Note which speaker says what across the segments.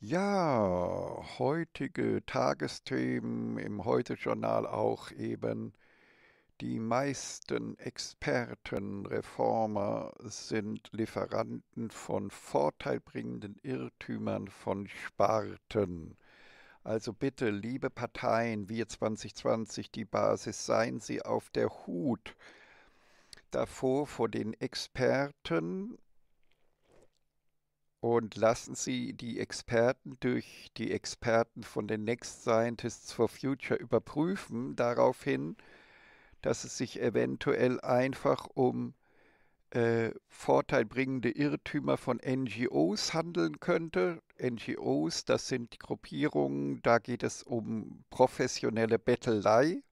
Speaker 1: Ja, heutige Tagesthemen im Heute-Journal auch eben. Die meisten Experten, Reformer sind Lieferanten von vorteilbringenden Irrtümern von Sparten. Also bitte, liebe Parteien, wir 2020, die Basis, seien Sie auf der Hut davor vor den Experten und lassen Sie die Experten durch die Experten von den Next Scientists for Future überprüfen daraufhin, dass es sich eventuell einfach um äh, vorteilbringende Irrtümer von NGOs handeln könnte. NGOs, das sind Gruppierungen, da geht es um professionelle Bettelei,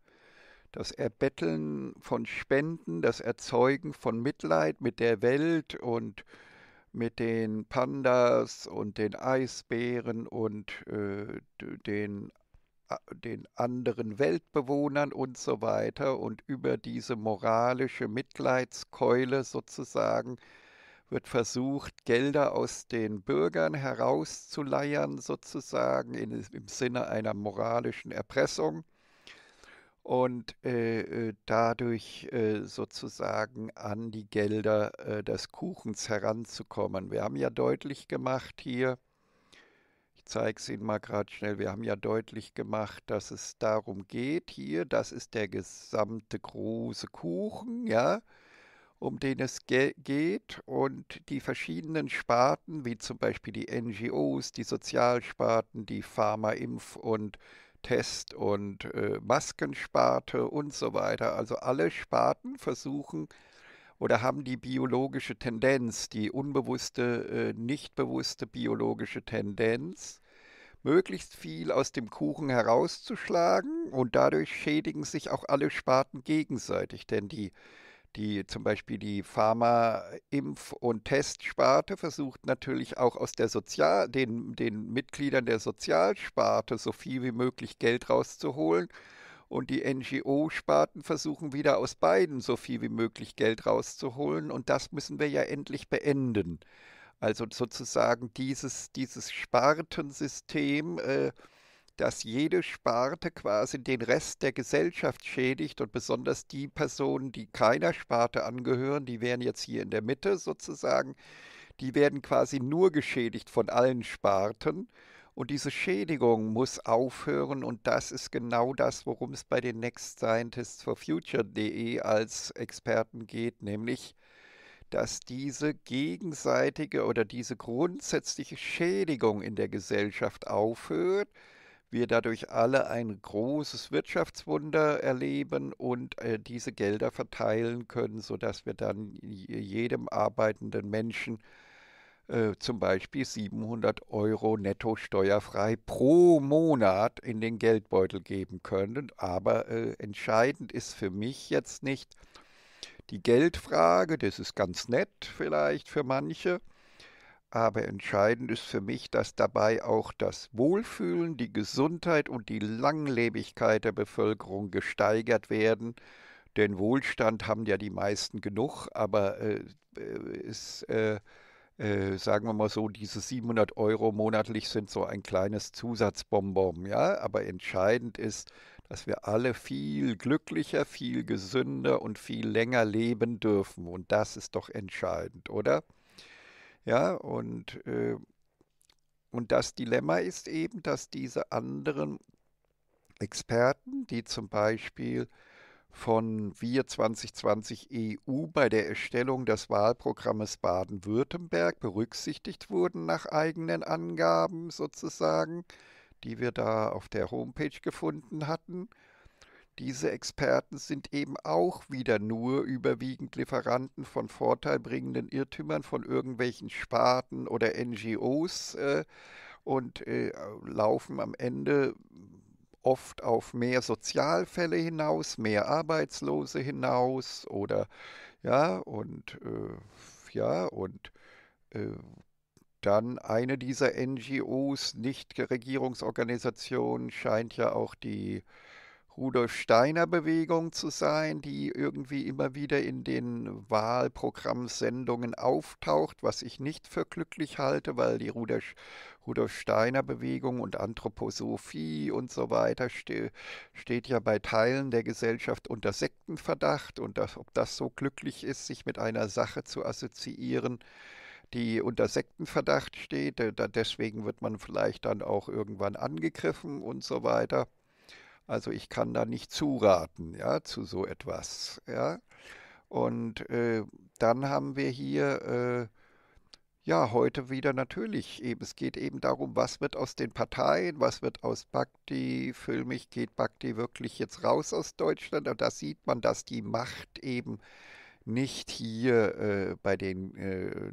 Speaker 1: das Erbetteln von Spenden, das Erzeugen von Mitleid mit der Welt und mit den Pandas und den Eisbären und äh, den, den anderen Weltbewohnern und so weiter. Und über diese moralische Mitleidskeule sozusagen wird versucht, Gelder aus den Bürgern herauszuleiern, sozusagen in, im Sinne einer moralischen Erpressung und äh, äh, dadurch äh, sozusagen an die Gelder äh, des Kuchens heranzukommen. Wir haben ja deutlich gemacht hier, ich zeige es Ihnen mal gerade schnell, wir haben ja deutlich gemacht, dass es darum geht hier, das ist der gesamte große Kuchen, ja, um den es ge geht und die verschiedenen Sparten, wie zum Beispiel die NGOs, die Sozialsparten, die Pharma, Impf und Test- und äh, Maskensparte und so weiter. Also alle Sparten versuchen oder haben die biologische Tendenz, die unbewusste, äh, nicht bewusste biologische Tendenz, möglichst viel aus dem Kuchen herauszuschlagen und dadurch schädigen sich auch alle Sparten gegenseitig, denn die die zum Beispiel die Pharma-, Impf- und Testsparte versucht natürlich auch aus der Sozial den, den Mitgliedern der Sozialsparte so viel wie möglich Geld rauszuholen. Und die NGO-Sparten versuchen wieder aus beiden so viel wie möglich Geld rauszuholen. Und das müssen wir ja endlich beenden. Also sozusagen dieses, dieses Spartensystem. Äh, dass jede Sparte quasi den Rest der Gesellschaft schädigt und besonders die Personen, die keiner Sparte angehören, die wären jetzt hier in der Mitte sozusagen, die werden quasi nur geschädigt von allen Sparten. Und diese Schädigung muss aufhören und das ist genau das, worum es bei den Next Scientists for Future.de als Experten geht, nämlich dass diese gegenseitige oder diese grundsätzliche Schädigung in der Gesellschaft aufhört wir dadurch alle ein großes Wirtschaftswunder erleben und äh, diese Gelder verteilen können, sodass wir dann jedem arbeitenden Menschen äh, zum Beispiel 700 Euro netto steuerfrei pro Monat in den Geldbeutel geben können. Aber äh, entscheidend ist für mich jetzt nicht die Geldfrage, das ist ganz nett vielleicht für manche, aber entscheidend ist für mich, dass dabei auch das Wohlfühlen, die Gesundheit und die Langlebigkeit der Bevölkerung gesteigert werden. Denn Wohlstand haben ja die meisten genug, aber äh, ist, äh, äh, sagen wir mal so, diese 700 Euro monatlich sind so ein kleines Zusatzbonbon, ja. Aber entscheidend ist, dass wir alle viel glücklicher, viel gesünder und viel länger leben dürfen. Und das ist doch entscheidend, oder? Ja, und, äh, und das Dilemma ist eben, dass diese anderen Experten, die zum Beispiel von Wir 2020 EU bei der Erstellung des Wahlprogrammes Baden-Württemberg berücksichtigt wurden nach eigenen Angaben sozusagen, die wir da auf der Homepage gefunden hatten, diese Experten sind eben auch wieder nur überwiegend Lieferanten von vorteilbringenden Irrtümern von irgendwelchen Sparten oder NGOs äh, und äh, laufen am Ende oft auf mehr Sozialfälle hinaus, mehr Arbeitslose hinaus oder ja und äh, ja und äh, dann eine dieser NGOs, Nichtregierungsorganisationen, scheint ja auch die Rudolf Steiner Bewegung zu sein, die irgendwie immer wieder in den Wahlprogrammsendungen auftaucht, was ich nicht für glücklich halte, weil die Rudolf, Steiner Bewegung und Anthroposophie und so weiter ste steht ja bei Teilen der Gesellschaft unter Sektenverdacht und das, ob das so glücklich ist, sich mit einer Sache zu assoziieren, die unter Sektenverdacht steht, deswegen wird man vielleicht dann auch irgendwann angegriffen und so weiter. Also ich kann da nicht zuraten, ja, zu so etwas, ja. Und äh, dann haben wir hier, äh, ja, heute wieder natürlich eben, es geht eben darum, was wird aus den Parteien, was wird aus Bhakti, fühl mich, geht Bhakti wirklich jetzt raus aus Deutschland? Und da sieht man, dass die Macht eben nicht hier äh, bei den äh,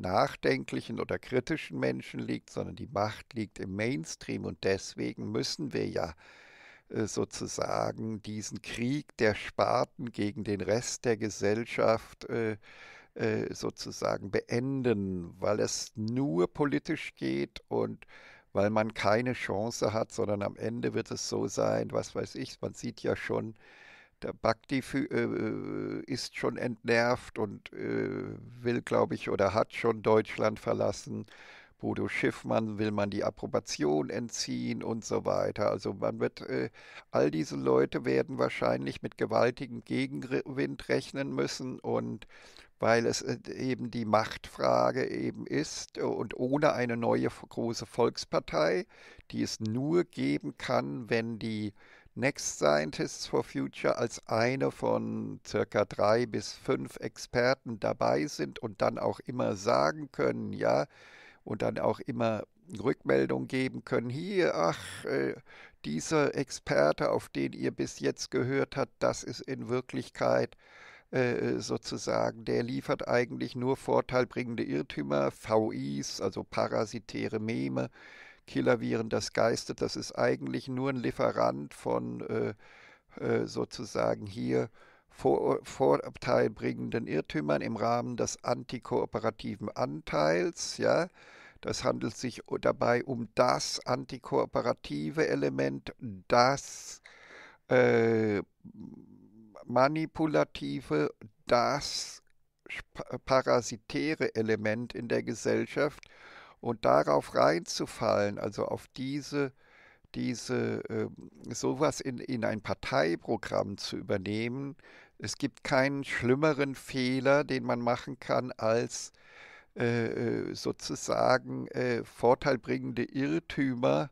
Speaker 1: nachdenklichen oder kritischen Menschen liegt, sondern die Macht liegt im Mainstream und deswegen müssen wir ja sozusagen diesen Krieg der Sparten gegen den Rest der Gesellschaft äh, äh, sozusagen beenden, weil es nur politisch geht und weil man keine Chance hat, sondern am Ende wird es so sein, was weiß ich, man sieht ja schon, der Bhakti äh, ist schon entnervt und äh, will, glaube ich, oder hat schon Deutschland verlassen. Bodo Schiffmann will man die Approbation entziehen und so weiter. Also man wird, äh, all diese Leute werden wahrscheinlich mit gewaltigem Gegenwind rechnen müssen und weil es äh, eben die Machtfrage eben ist und ohne eine neue große Volkspartei, die es nur geben kann, wenn die Next Scientists for Future als eine von circa drei bis fünf Experten dabei sind und dann auch immer sagen können, ja, und dann auch immer Rückmeldung geben können. Hier, ach, äh, dieser Experte, auf den ihr bis jetzt gehört habt, das ist in Wirklichkeit äh, sozusagen, der liefert eigentlich nur vorteilbringende Irrtümer, VIs, also parasitäre Meme, Killerviren, das geistet, das ist eigentlich nur ein Lieferant von äh, äh sozusagen hier vor, vorteilbringenden Irrtümern im Rahmen des antikooperativen Anteils, ja, das handelt sich dabei um das antikooperative Element, das äh, manipulative, das parasitäre Element in der Gesellschaft. Und darauf reinzufallen, also auf diese, diese äh, sowas in, in ein Parteiprogramm zu übernehmen. Es gibt keinen schlimmeren Fehler, den man machen kann, als äh, äh, sozusagen vorteilbringende Irrtümer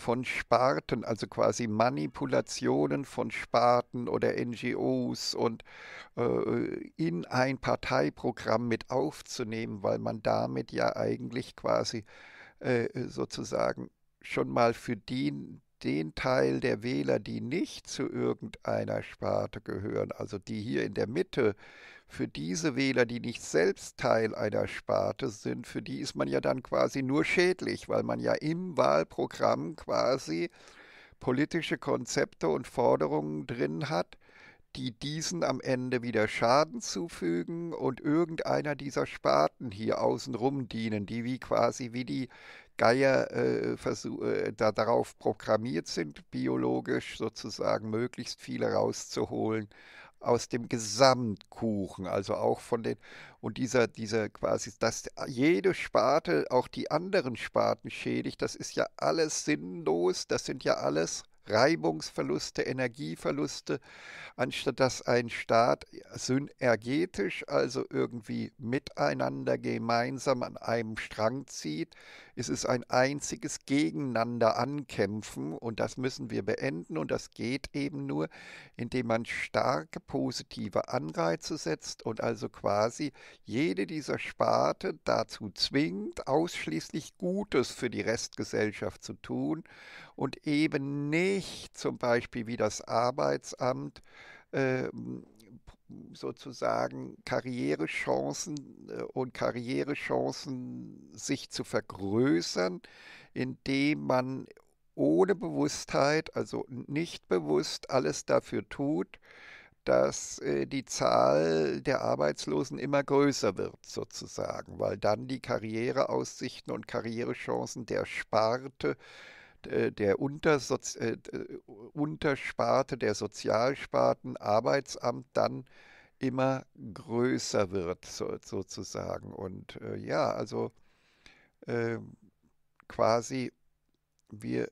Speaker 1: von Sparten, also quasi Manipulationen von Sparten oder NGOs und äh, in ein Parteiprogramm mit aufzunehmen, weil man damit ja eigentlich quasi äh, sozusagen schon mal für den, den Teil der Wähler, die nicht zu irgendeiner Sparte gehören, also die hier in der Mitte für diese Wähler, die nicht selbst Teil einer Sparte sind, für die ist man ja dann quasi nur schädlich, weil man ja im Wahlprogramm quasi politische Konzepte und Forderungen drin hat, die diesen am Ende wieder Schaden zufügen und irgendeiner dieser Sparten hier außenrum dienen, die wie quasi wie die Geier äh, äh, da darauf programmiert sind, biologisch sozusagen möglichst viele rauszuholen aus dem Gesamtkuchen, also auch von den, und dieser, dieser quasi, dass jede Sparte auch die anderen Sparten schädigt, das ist ja alles sinnlos, das sind ja alles Reibungsverluste, Energieverluste, anstatt dass ein Staat synergetisch, also irgendwie miteinander gemeinsam an einem Strang zieht, ist es ein einziges Gegeneinander ankämpfen und das müssen wir beenden und das geht eben nur, indem man starke positive Anreize setzt und also quasi jede dieser Sparte dazu zwingt, ausschließlich Gutes für die Restgesellschaft zu tun und eben nicht zum Beispiel wie das Arbeitsamt äh, sozusagen Karrierechancen äh, und Karrierechancen sich zu vergrößern, indem man ohne Bewusstheit, also nicht bewusst alles dafür tut, dass äh, die Zahl der Arbeitslosen immer größer wird, sozusagen, weil dann die Karriereaussichten und Karrierechancen der Sparte der Untersozi äh, Untersparte der Sozialsparten Arbeitsamt dann immer größer wird, so, sozusagen. Und äh, ja, also äh, quasi, wir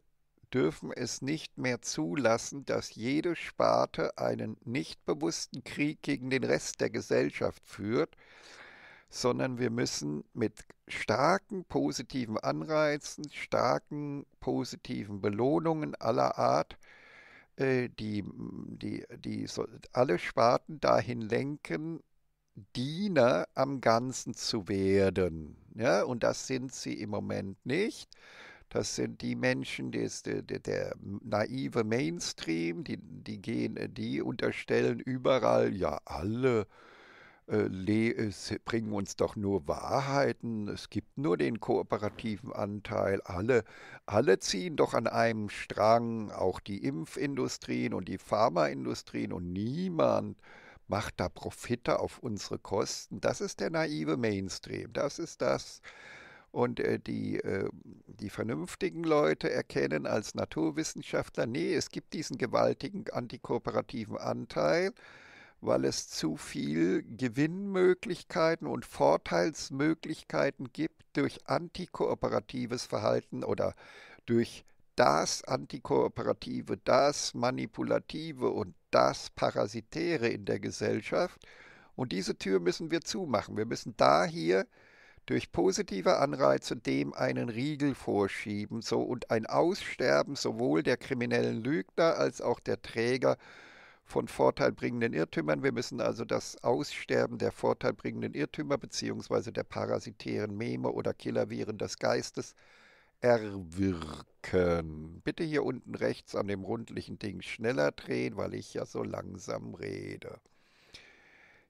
Speaker 1: dürfen es nicht mehr zulassen, dass jede Sparte einen nicht bewussten Krieg gegen den Rest der Gesellschaft führt, sondern wir müssen mit starken positiven Anreizen, starken positiven Belohnungen aller Art äh, die, die, die so, alle Sparten dahin lenken, Diener am Ganzen zu werden. Ja, und das sind sie im Moment nicht. Das sind die Menschen, die ist der, der, der, naive Mainstream, die, die gehen, die unterstellen überall, ja, alle bringen uns doch nur Wahrheiten, es gibt nur den kooperativen Anteil, alle, alle ziehen doch an einem Strang, auch die Impfindustrien und die Pharmaindustrien und niemand macht da Profite auf unsere Kosten. Das ist der naive Mainstream, das ist das, und äh, die, äh, die vernünftigen Leute erkennen als Naturwissenschaftler, nee, es gibt diesen gewaltigen antikooperativen Anteil, weil es zu viel Gewinnmöglichkeiten und Vorteilsmöglichkeiten gibt durch antikooperatives Verhalten oder durch das Antikooperative, das Manipulative und das Parasitäre in der Gesellschaft. Und diese Tür müssen wir zumachen. Wir müssen da hier durch positive Anreize dem einen Riegel vorschieben so, und ein Aussterben sowohl der kriminellen Lügner als auch der Träger von vorteilbringenden Irrtümern. Wir müssen also das Aussterben der vorteilbringenden Irrtümer bzw. der parasitären Meme oder Killerviren des Geistes erwirken. Bitte hier unten rechts an dem rundlichen Ding schneller drehen, weil ich ja so langsam rede.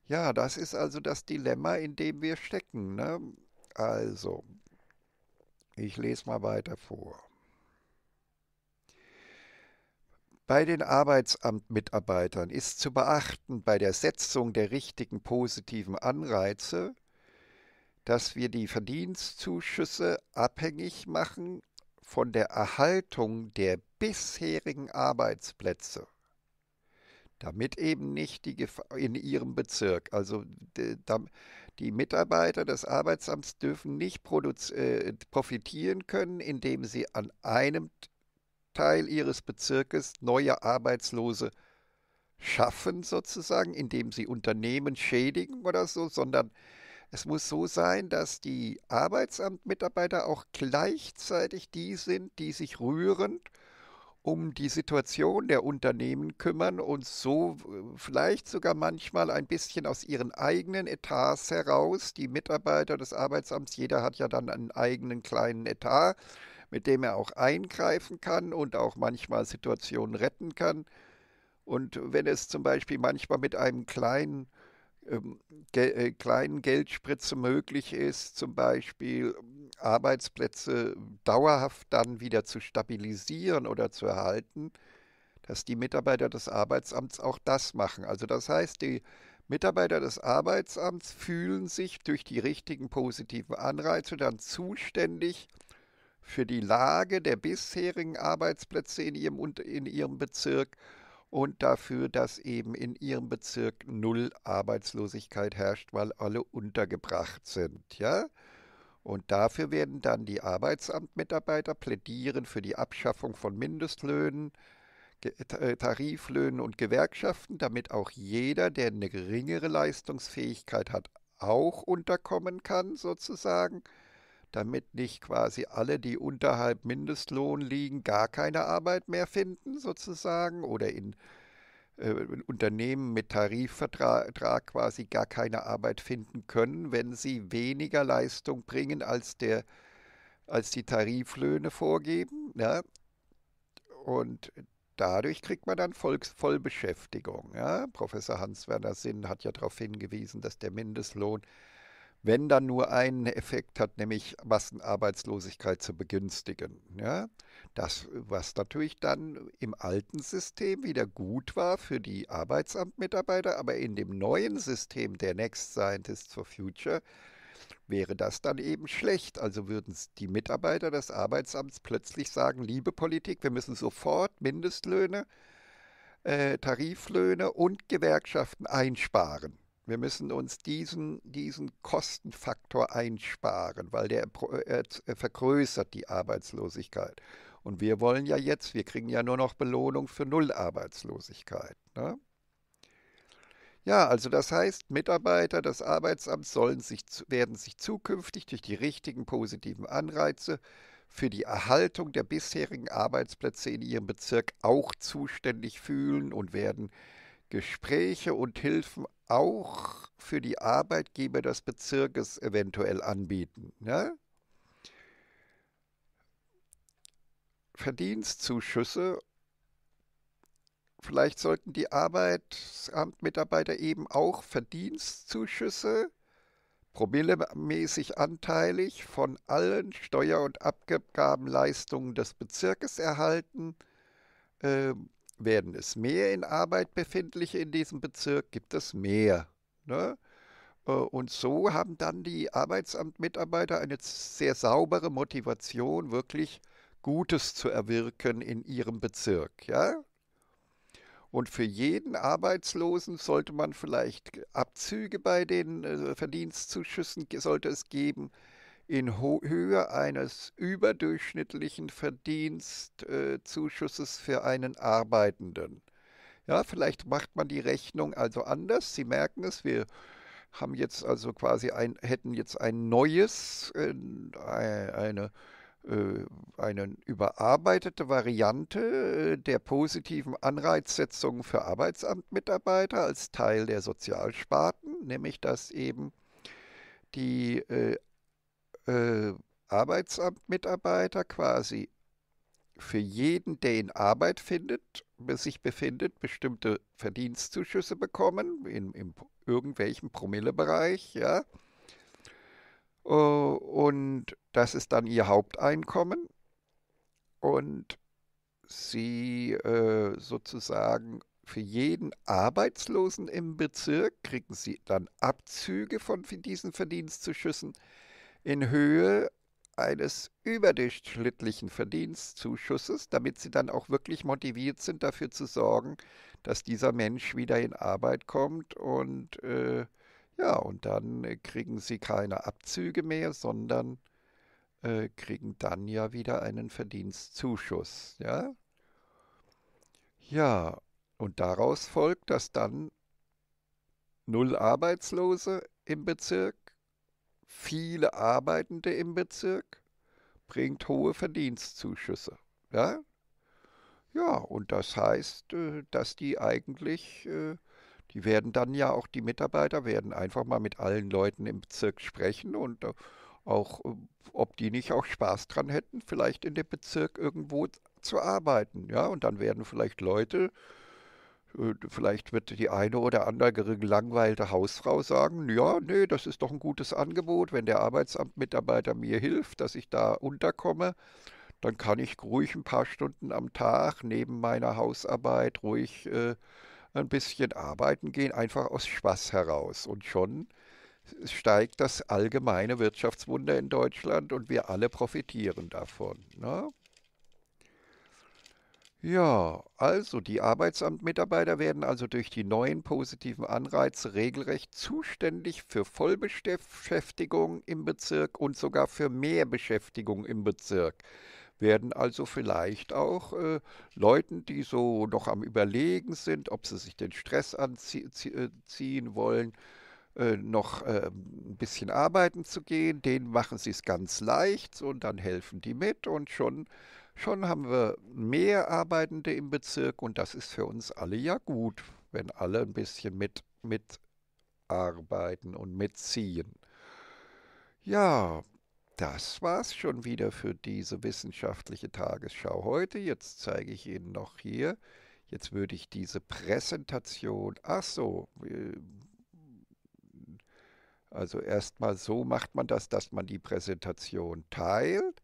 Speaker 1: Ja, das ist also das Dilemma, in dem wir stecken. Ne? Also, ich lese mal weiter vor. Bei den Arbeitsamtmitarbeitern ist zu beachten bei der Setzung der richtigen positiven Anreize, dass wir die Verdienstzuschüsse abhängig machen von der Erhaltung der bisherigen Arbeitsplätze, damit eben nicht die Gefahr in ihrem Bezirk, also die Mitarbeiter des Arbeitsamts dürfen nicht äh, profitieren können, indem sie an einem Teil ihres Bezirkes neue Arbeitslose schaffen, sozusagen, indem sie Unternehmen schädigen oder so, sondern es muss so sein, dass die Arbeitsamtmitarbeiter auch gleichzeitig die sind, die sich rührend um die Situation der Unternehmen kümmern und so äh, vielleicht sogar manchmal ein bisschen aus ihren eigenen Etats heraus, die Mitarbeiter des Arbeitsamts, jeder hat ja dann einen eigenen kleinen Etat, mit dem er auch eingreifen kann und auch manchmal Situationen retten kann. Und wenn es zum Beispiel manchmal mit einem kleinen ähm, ge äh, kleinen Geldspritze möglich ist, zum Beispiel ähm, Arbeitsplätze dauerhaft dann wieder zu stabilisieren oder zu erhalten, dass die Mitarbeiter des Arbeitsamts auch das machen. Also das heißt, die Mitarbeiter des Arbeitsamts fühlen sich durch die richtigen positiven Anreize dann zuständig für die Lage der bisherigen Arbeitsplätze in ihrem, in ihrem Bezirk und dafür, dass eben in ihrem Bezirk null Arbeitslosigkeit herrscht, weil alle untergebracht sind, ja? Und dafür werden dann die Arbeitsamtmitarbeiter plädieren für die Abschaffung von Mindestlöhnen, äh, Tariflöhnen und Gewerkschaften, damit auch jeder, der eine geringere Leistungsfähigkeit hat, auch unterkommen kann, sozusagen damit nicht quasi alle, die unterhalb Mindestlohn liegen, gar keine Arbeit mehr finden, sozusagen, oder in, äh, Unternehmen mit Tarifvertrag quasi gar keine Arbeit finden können, wenn sie weniger Leistung bringen, als, der, als die Tariflöhne vorgeben. Ja? Und dadurch kriegt man dann Volks Vollbeschäftigung. Ja? Professor Hans-Werner Sinn hat ja darauf hingewiesen, dass der Mindestlohn wenn dann nur einen Effekt hat, nämlich Massenarbeitslosigkeit zu begünstigen. Ja? Das, was natürlich dann im alten System wieder gut war für die Arbeitsamtmitarbeiter, aber in dem neuen System der Next Scientists for Future wäre das dann eben schlecht. Also würden die Mitarbeiter des Arbeitsamts plötzlich sagen, liebe Politik, wir müssen sofort Mindestlöhne, äh, Tariflöhne und Gewerkschaften einsparen. Wir müssen uns diesen, diesen Kostenfaktor einsparen, weil der äh, vergrößert die Arbeitslosigkeit. Und wir wollen ja jetzt, wir kriegen ja nur noch Belohnung für Nullarbeitslosigkeit. Ne? Ja, also das heißt, Mitarbeiter des Arbeitsamts sollen sich, werden sich zukünftig durch die richtigen positiven Anreize für die Erhaltung der bisherigen Arbeitsplätze in ihrem Bezirk auch zuständig fühlen und werden Gespräche und Hilfen auch für die Arbeitgeber des Bezirkes eventuell anbieten. Ne? Verdienstzuschüsse. Vielleicht sollten die Arbeitsamtmitarbeiter eben auch Verdienstzuschüsse promillemäßig anteilig von allen Steuer- und Abgabenleistungen des Bezirkes erhalten. Ähm, werden es mehr in Arbeit befindliche in diesem Bezirk, gibt es mehr. Ne? Äh, und so haben dann die Arbeitsamtmitarbeiter eine sehr saubere Motivation, wirklich Gutes zu erwirken in ihrem Bezirk. Ja? Und für jeden Arbeitslosen sollte man vielleicht Abzüge bei den äh, Verdienstzuschüssen sollte es geben in Höhe eines überdurchschnittlichen Verdienstzuschusses äh, für einen Arbeitenden. Ja, vielleicht macht man die Rechnung also anders. Sie merken es, wir haben jetzt also quasi ein, hätten jetzt ein neues, äh, eine äh, eine überarbeitete Variante äh, der positiven Anreizsetzung für Arbeitsamtmitarbeiter als Teil der Sozialsparten, nämlich dass eben die äh, äh, Arbeitsamtmitarbeiter quasi für jeden, der in Arbeit findet, sich befindet, bestimmte Verdienstzuschüsse bekommen, in, in irgendwelchem Promillebereich, ja. Und das ist dann ihr Haupteinkommen. Und sie äh, sozusagen für jeden Arbeitslosen im Bezirk kriegen sie dann Abzüge von diesen Verdienstzuschüssen in Höhe eines überdurchschnittlichen Verdienstzuschusses, damit sie dann auch wirklich motiviert sind, dafür zu sorgen, dass dieser Mensch wieder in Arbeit kommt und äh, ja, und dann kriegen sie keine Abzüge mehr, sondern äh, kriegen dann ja wieder einen Verdienstzuschuss. Ja? ja, und daraus folgt, dass dann null Arbeitslose im Bezirk, viele Arbeitende im Bezirk, bringt hohe Verdienstzuschüsse. Ja? Ja, und das heißt, äh, dass die eigentlich, äh, die werden dann ja auch, die Mitarbeiter werden einfach mal mit allen Leuten im Bezirk sprechen und äh, auch, ob die nicht auch Spaß dran hätten, vielleicht in dem Bezirk irgendwo zu arbeiten. Ja, und dann werden vielleicht Leute, vielleicht wird die eine oder andere gelangweilte Hausfrau sagen, ja, nee, das ist doch ein gutes Angebot, wenn der Arbeitsamtmitarbeiter mir hilft, dass ich da unterkomme, dann kann ich ruhig ein paar Stunden am Tag neben meiner Hausarbeit ruhig äh, ein bisschen arbeiten gehen, einfach aus Spaß heraus. Und schon steigt das allgemeine Wirtschaftswunder in Deutschland und wir alle profitieren davon. Ne? Ja, also die Arbeitsamtmitarbeiter werden also durch die neuen positiven Anreize regelrecht zuständig für Vollbeschäftigung im Bezirk und sogar für Mehrbeschäftigung im Bezirk. Werden also vielleicht auch äh, Leuten, die so noch am Überlegen sind, ob sie sich den Stress anziehen äh, wollen, äh, noch äh, ein bisschen arbeiten zu gehen. Denen machen sie es ganz leicht und dann helfen die mit und schon, schon haben wir mehr Arbeitende im Bezirk und das ist für uns alle ja gut, wenn alle ein bisschen mit, mitarbeiten und mitziehen. Ja, das war's schon wieder für diese wissenschaftliche Tagesschau heute. Jetzt zeige ich Ihnen noch hier. Jetzt würde ich diese Präsentation, ach so, also erstmal so macht man das, dass man die Präsentation teilt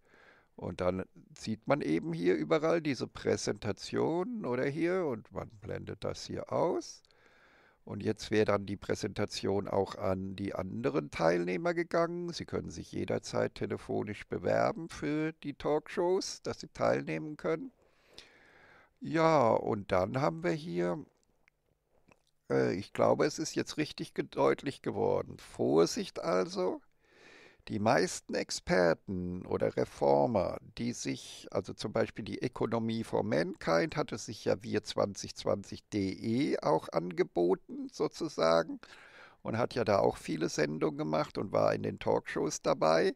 Speaker 1: und dann sieht man eben hier überall diese Präsentation oder hier und man blendet das hier aus. Und jetzt wäre dann die Präsentation auch an die anderen Teilnehmer gegangen. Sie können sich jederzeit telefonisch bewerben für die Talkshows, dass sie teilnehmen können. Ja, und dann haben wir hier, äh, ich glaube, es ist jetzt richtig deutlich geworden. Vorsicht also, die meisten Experten oder Reformer, die sich, also zum Beispiel die Economy for Mankind hatte sich ja wir 2020.de auch angeboten sozusagen und hat ja da auch viele Sendungen gemacht und war in den Talkshows dabei.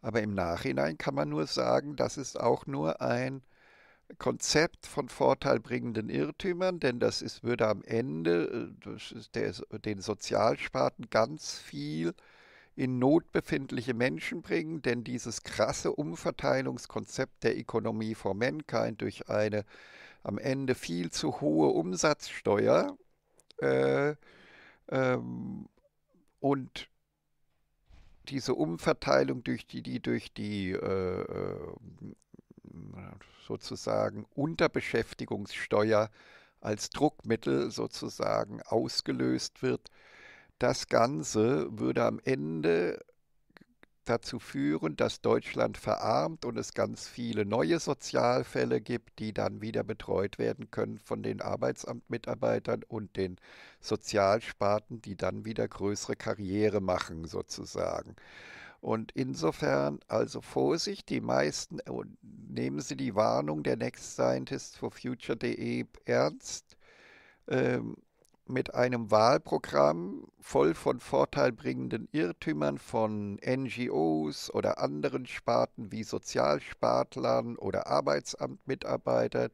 Speaker 1: Aber im Nachhinein kann man nur sagen, das ist auch nur ein Konzept von vorteilbringenden Irrtümern, denn das ist, würde am Ende äh, den Sozialsparten ganz viel in Not befindliche Menschen bringen, denn dieses krasse Umverteilungskonzept der Economy for Mankind durch eine am Ende viel zu hohe Umsatzsteuer äh, ähm, und diese Umverteilung durch die, die durch die äh, äh sozusagen Unterbeschäftigungssteuer als Druckmittel sozusagen ausgelöst wird, das Ganze würde am Ende dazu führen, dass Deutschland verarmt und es ganz viele neue Sozialfälle gibt, die dann wieder betreut werden können von den Arbeitsamtmitarbeitern und den Sozialsparten, die dann wieder größere Karriere machen sozusagen. Und insofern, also Vorsicht, die meisten, nehmen Sie die Warnung der Next Scientists for Future.de ernst. Ähm, mit einem Wahlprogramm voll von vorteilbringenden Irrtümern von NGOs oder anderen Sparten wie Sozialspartlern oder Arbeitsamtmitarbeitern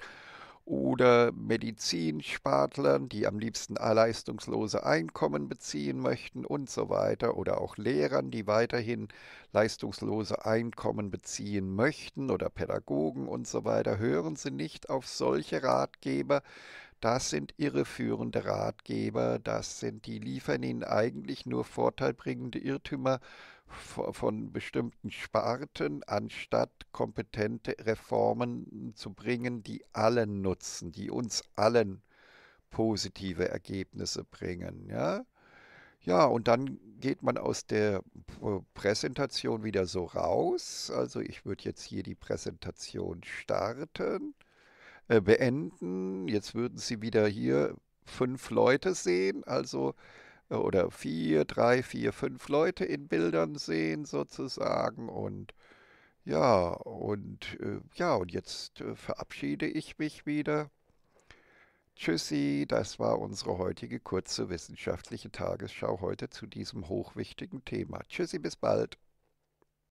Speaker 1: oder Medizinspartlern, die am liebsten leistungslose Einkommen beziehen möchten und so weiter oder auch Lehrern, die weiterhin leistungslose Einkommen beziehen möchten oder Pädagogen und so weiter. Hören Sie nicht auf solche Ratgeber, das sind irreführende Ratgeber, das sind, die liefern Ihnen eigentlich nur vorteilbringende Irrtümer von bestimmten Sparten, anstatt kompetente Reformen zu bringen, die allen nutzen, die uns allen positive Ergebnisse bringen. Ja, ja und dann geht man aus der Präsentation wieder so raus. Also ich würde jetzt hier die Präsentation starten. Äh, beenden. Jetzt würden Sie wieder hier fünf Leute sehen, also äh, oder vier, drei, vier, fünf Leute in Bildern sehen sozusagen und ja, und äh, ja, und jetzt verabschiede ich mich wieder. Tschüssi, das war unsere heutige kurze wissenschaftliche Tagesschau heute zu diesem hochwichtigen Thema. Tschüssi, bis bald.